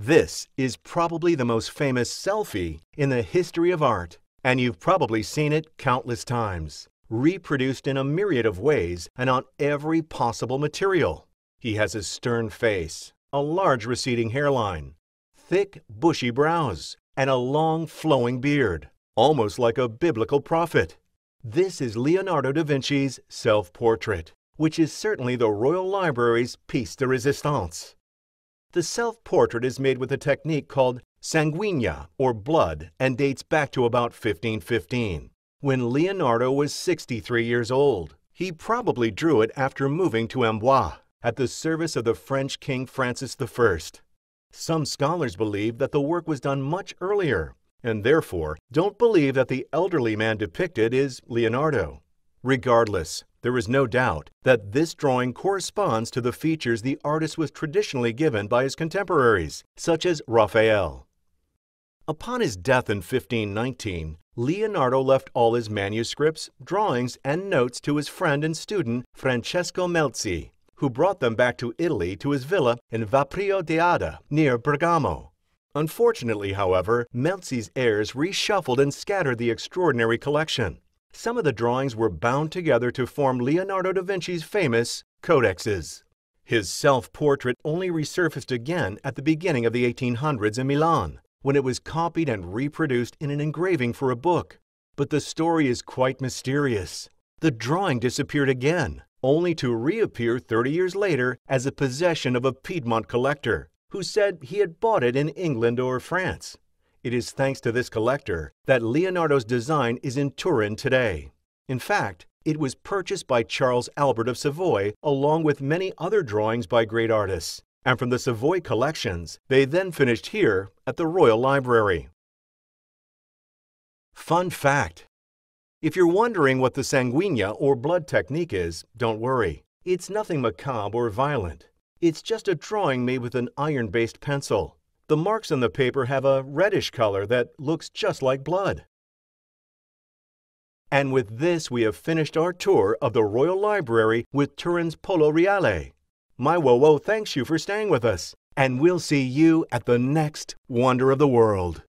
This is probably the most famous selfie in the history of art, and you've probably seen it countless times, reproduced in a myriad of ways and on every possible material. He has a stern face, a large receding hairline, thick, bushy brows, and a long flowing beard, almost like a biblical prophet. This is Leonardo da Vinci's self portrait, which is certainly the Royal Library's piece de resistance. The self portrait is made with a technique called sanguigna, or blood, and dates back to about 1515, when Leonardo was 63 years old. He probably drew it after moving to Amboise at the service of the French King Francis I. Some scholars believe that the work was done much earlier, and therefore don't believe that the elderly man depicted is Leonardo. Regardless, there is no doubt that this drawing corresponds to the features the artist was traditionally given by his contemporaries, such as Raphael. Upon his death in 1519, Leonardo left all his manuscripts, drawings, and notes to his friend and student Francesco Melzi, who brought them back to Italy to his villa in Vaprio d'Adda, near Bergamo. Unfortunately, however, Melzi's heirs reshuffled and scattered the extraordinary collection. Some of the drawings were bound together to form Leonardo da Vinci's famous codexes. His self-portrait only resurfaced again at the beginning of the 1800s in Milan, when it was copied and reproduced in an engraving for a book. But the story is quite mysterious. The drawing disappeared again, only to reappear 30 years later as a possession of a Piedmont collector, who said he had bought it in England or France. It is thanks to this collector that Leonardo's design is in Turin today. In fact, it was purchased by Charles Albert of Savoy along with many other drawings by great artists, and from the Savoy collections, they then finished here at the Royal Library. Fun fact if you're wondering what the sanguigna or blood technique is, don't worry. It's nothing macabre or violent. It's just a drawing made with an iron-based pencil. The marks on the paper have a reddish color that looks just like blood. And with this, we have finished our tour of the Royal Library with Turin's Polo Reale. MyWoWo thanks you for staying with us, and we'll see you at the next Wonder of the World.